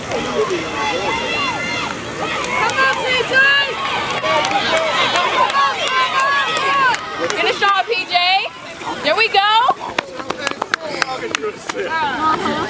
Come on, TJ! PJ. There we go. Uh -huh.